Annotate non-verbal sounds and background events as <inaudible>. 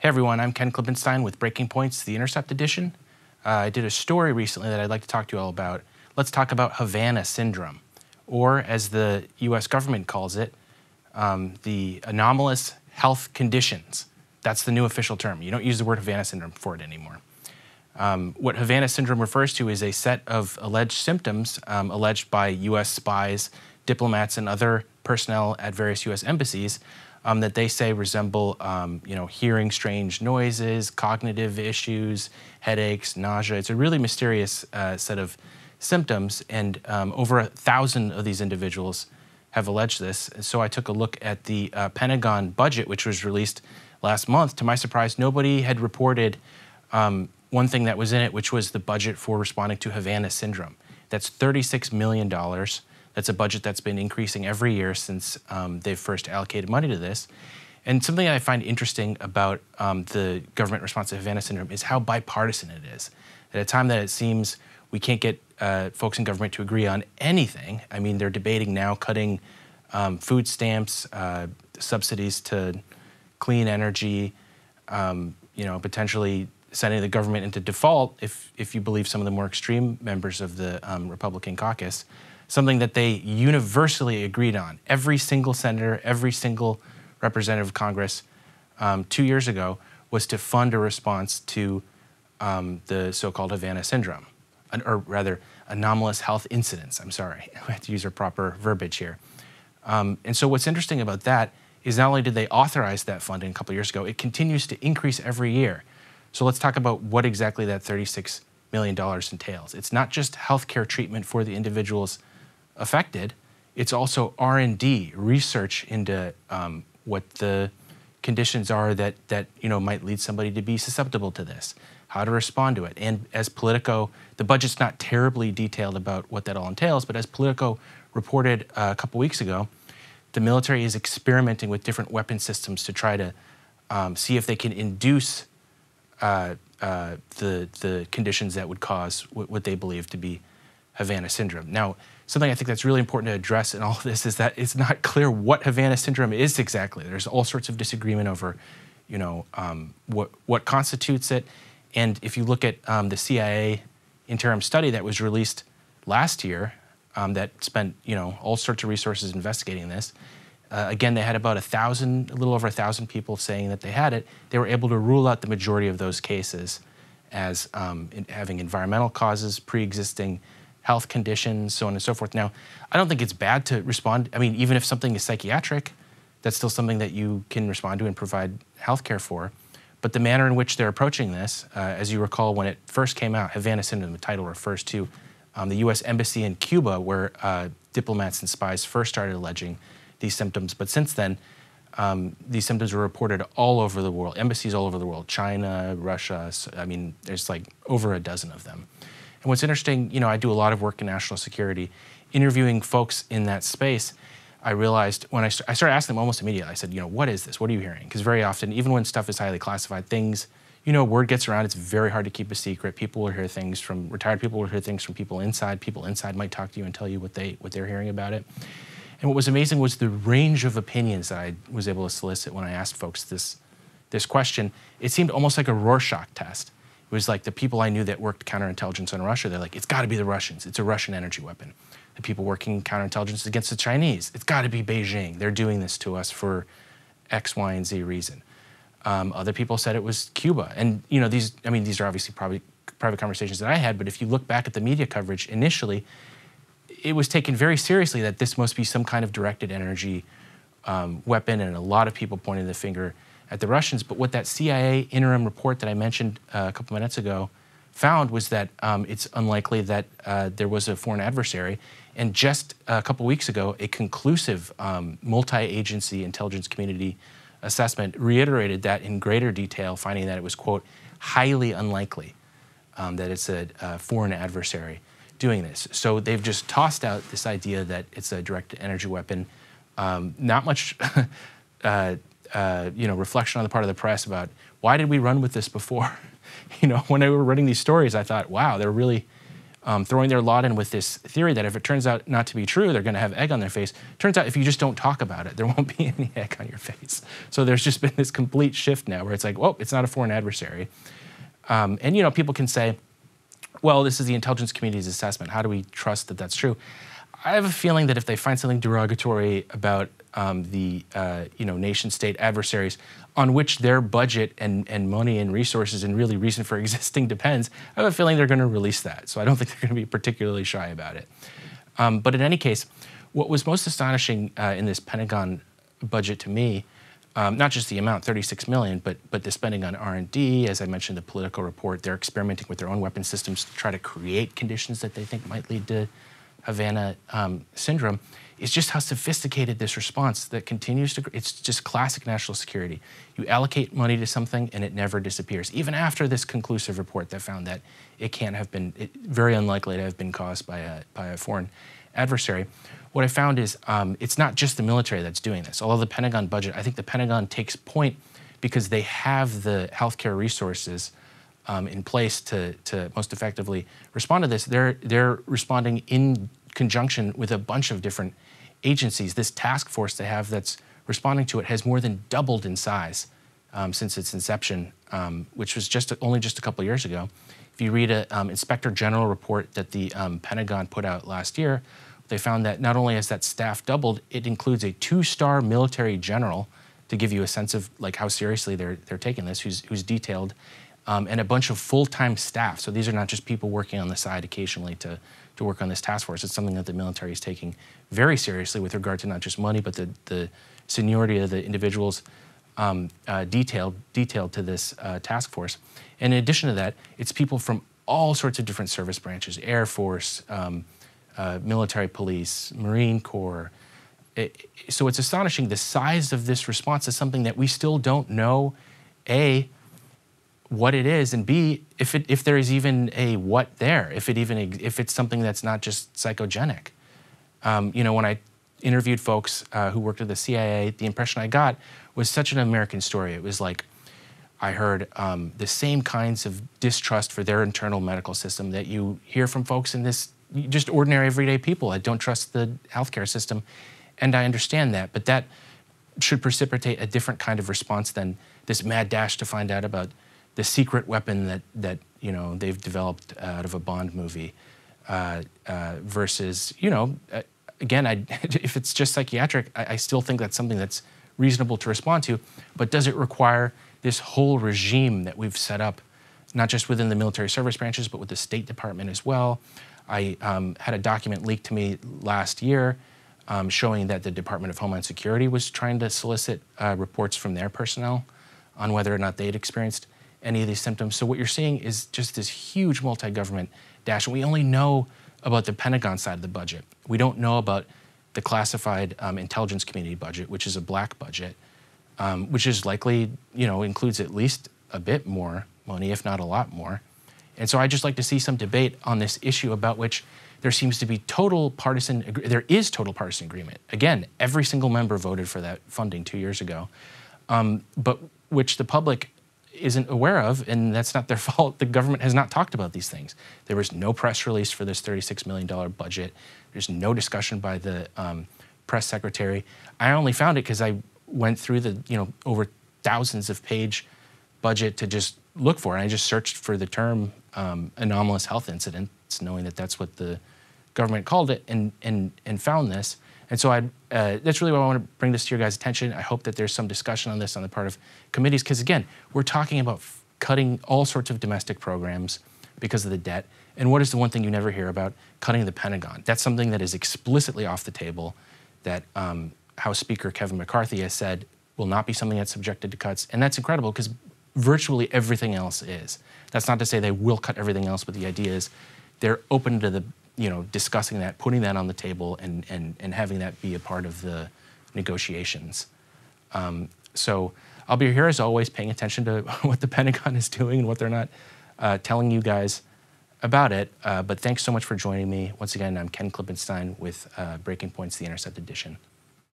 Hey everyone, I'm Ken Klippenstein with Breaking Points, the Intercept edition. Uh, I did a story recently that I'd like to talk to you all about. Let's talk about Havana syndrome, or as the US government calls it, um, the anomalous health conditions. That's the new official term. You don't use the word Havana syndrome for it anymore. Um, what Havana syndrome refers to is a set of alleged symptoms um, alleged by US spies, diplomats, and other personnel at various US embassies um, that they say resemble, um, you know, hearing strange noises, cognitive issues, headaches, nausea. It's a really mysterious uh, set of symptoms, and um, over a thousand of these individuals have alleged this. So I took a look at the uh, Pentagon budget, which was released last month. To my surprise, nobody had reported um, one thing that was in it, which was the budget for responding to Havana syndrome. That's $36 million. That's a budget that's been increasing every year since um, they first allocated money to this. And something I find interesting about um, the government response to Havana syndrome is how bipartisan it is. At a time that it seems we can't get uh, folks in government to agree on anything, I mean, they're debating now cutting um, food stamps, uh, subsidies to clean energy, um, you know, potentially sending the government into default if, if you believe some of the more extreme members of the um, Republican caucus something that they universally agreed on. Every single senator, every single representative of Congress um, two years ago was to fund a response to um, the so called Havana syndrome, or rather, anomalous health incidents. I'm sorry, <laughs> I have to use our proper verbiage here. Um, and so, what's interesting about that is not only did they authorize that funding a couple years ago, it continues to increase every year. So, let's talk about what exactly that $36 million entails. It's not just healthcare treatment for the individuals affected, it's also R&D, research into um, what the conditions are that, that you know, might lead somebody to be susceptible to this, how to respond to it. And as Politico, the budget's not terribly detailed about what that all entails, but as Politico reported uh, a couple weeks ago, the military is experimenting with different weapon systems to try to um, see if they can induce uh, uh, the, the conditions that would cause what they believe to be Havana syndrome. Now, something I think that's really important to address in all of this is that it's not clear what Havana syndrome is exactly. There's all sorts of disagreement over, you know, um, what what constitutes it. And if you look at um, the CIA interim study that was released last year, um, that spent you know all sorts of resources investigating this. Uh, again, they had about a thousand, a little over a thousand people saying that they had it. They were able to rule out the majority of those cases as um, in having environmental causes, pre-existing health conditions, so on and so forth. Now, I don't think it's bad to respond. I mean, even if something is psychiatric, that's still something that you can respond to and provide health care for. But the manner in which they're approaching this, uh, as you recall, when it first came out, Havana Syndrome, the title refers to um, the U.S. Embassy in Cuba, where uh, diplomats and spies first started alleging these symptoms. But since then, um, these symptoms were reported all over the world, embassies all over the world, China, Russia. I mean, there's like over a dozen of them. And what's interesting, you know, I do a lot of work in national security. Interviewing folks in that space, I realized when I, st- I started asking them almost immediately, I said, you know, what is this? What are you hearing? Because very often, even when stuff is highly classified, things, you know, word gets around, it's very hard to keep a secret. People will hear things from retired people will hear things from people inside. People inside might talk to you and tell you what they what they're hearing about it. And what was amazing was the range of opinions that I was able to solicit when I asked folks this this question. It seemed almost like a Rorschach test. It was like the people I knew that worked counterintelligence on Russia, they're like, it's got to be the Russians. It's a Russian energy weapon. The people working counterintelligence against the Chinese, it's got to be Beijing. They're doing this to us for X, Y, and Z reason. Um, other people said it was Cuba. And, you know, these, I mean, these are obviously probably private conversations that I had, but if you look back at the media coverage initially, it was taken very seriously that this must be some kind of directed energy um, weapon, and a lot of people pointed the finger at the Russians. But what that CIA interim report that I mentioned uh, a couple minutes ago found was that um, it's unlikely that uh, there was a foreign adversary. And just a couple weeks ago, a conclusive um, multi agency intelligence community assessment reiterated that in greater detail, finding that it was, quote, highly unlikely um, that it's a, a, foreign adversary doing this. So they've just tossed out this idea that it's a direct energy weapon. Um, not much. <laughs> uh, uh, you know, reflection on the part of the press about why did we run with this before? <laughs> you know, when I were running these stories, I thought, wow, they're really um, throwing their lot in with this theory that if it turns out not to be true, they're going to have egg on their face. Turns out if you just don't talk about it, there won't be <laughs> any egg on your face. So there's just been this complete shift now where it's like, well, it's not a foreign adversary. Um, and you know, people can say, well, this is the intelligence community's assessment. How do we trust that that's true? I have a feeling that if they find something derogatory about um, the uh, you know nation state adversaries on which their budget and, and money and resources and really reason for <laughs> existing depends, I have a feeling they're going to release that. So I don't <laughs> think they're going to be particularly shy about it. Um, but in any case, what was most astonishing uh, in this Pentagon budget to me, um, not just the amount, 36 million, but but the spending on R&D, as I mentioned, the Politico report, they're experimenting with their own weapon systems to try to create conditions that they think might lead to Havana um, syndrome is just how sophisticated this response that continues to, it's just classic national security. You allocate money to something and it never disappears, even after this conclusive report that found that it can't have been, it, very unlikely to have been caused by a, by a foreign adversary. What I found is um, it's not just the military that's doing this. Although the Pentagon budget, I think the Pentagon takes point because they have the healthcare resources um, in place to, to most effectively respond to this, they're, they're responding in conjunction with a bunch of different agencies. This task force they have that's responding to it has more than doubled in size um, since its inception, um, which was just only just a couple years ago. If you read an um, Inspector General report that the um, Pentagon put out last year, they found that not only has that staff doubled, it includes a two-star military general to give you a sense of like how seriously they're they're taking this, who's who's detailed, um, and a bunch of full-time staff. So these are not just people working on the side occasionally to, to work on this task force. It's something that the military is taking very seriously with regard to not just money, but the, the seniority of the individuals um, uh, detailed, detailed to this uh, task force. And in addition to that, it's people from all sorts of different service branches, Air Force, um, uh, military police, Marine Corps. It, so it's astonishing the size of this response is something that we still don't know, A, what it is, and B, if it if there is even a what there, if it even if it's something that's not just psychogenic. Um, you know, when I interviewed folks uh, who worked at the CIA, the impression I got was such an American story. It was like I heard um, the same kinds of distrust for their internal medical system that you hear from folks in this just ordinary everyday people that don't trust the healthcare system, and I understand that, but that should precipitate a different kind of response than this mad dash to find out about the secret weapon that that you know they've developed out of a Bond movie, uh, uh, versus you know uh, again, I, <laughs> if it's just psychiatric, I, I, still think that's something that's reasonable to respond to. But does it require this whole regime that we've set up, not just within the military service branches, but with the State Department as well? I um, had a document leaked to me last year um, showing that the Department of Homeland Security was trying to solicit uh, reports from their personnel on whether or not they'd experienced any of these symptoms. So what you're seeing is just this huge multi-government dash. We only know about the Pentagon side of the budget. We don't know about the classified um, intelligence community budget, which is a black budget, um, which is likely, you know, includes at least a bit more money, if not a lot more. And so I just like to see some debate on this issue about which there seems to be total partisan, there is total partisan agreement. Again, every single member voted for that funding two years ago, um, but which the public isn't aware of, and that's not their <laughs> fault. The government has not talked about these things. There was no press release for this $36 million budget. There's no discussion by the um, press secretary. I only found it because I went through the, you know, over thousands of page budget to just look for it. I just searched for the term um, anomalous health incidents, knowing that that's what the government called it, and, and, and found this. And so uh, that's really why I want to bring this to your guys' attention. I hope that there's some discussion on this on the part of committees, because again, we're talking about cutting all sorts of domestic programs because of the debt. And what is the one thing you never hear about? Cutting the Pentagon. That's something that is explicitly off the table that um, House Speaker Kevin McCarthy has said will not be something that's subjected to cuts. And that's incredible because virtually everything else is. That's not to say they will cut everything else, but the idea is they're open to the you know, discussing that, putting that on the table, and, and, and having that be a part of the negotiations. Um, so I'll be here as always, paying attention to <laughs> what the Pentagon is doing and what they're not uh, telling you guys about it. Uh, but thanks so much for joining me. Once again, I'm Ken Klippenstein with uh, Breaking Points, the Intercept Edition.